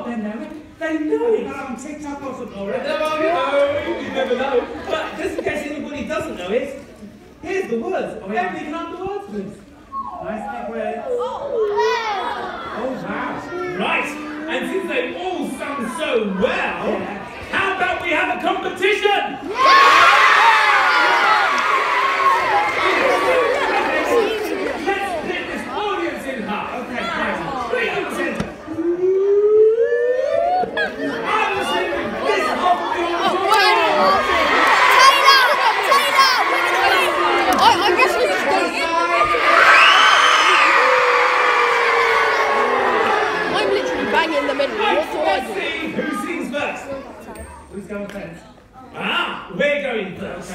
what they know it. They know it. I'm TikTok or something already. No, you never know. But just in case anybody doesn't know it, here's the words. Oh, yeah. Emily, can have the words, please? Nice big words. Oh, wow. Oh, wow. Right. And since they all sound so well, yeah. how about we have a competition? bang in the middle. Who sings first? Who's going first? Ah, we're going first.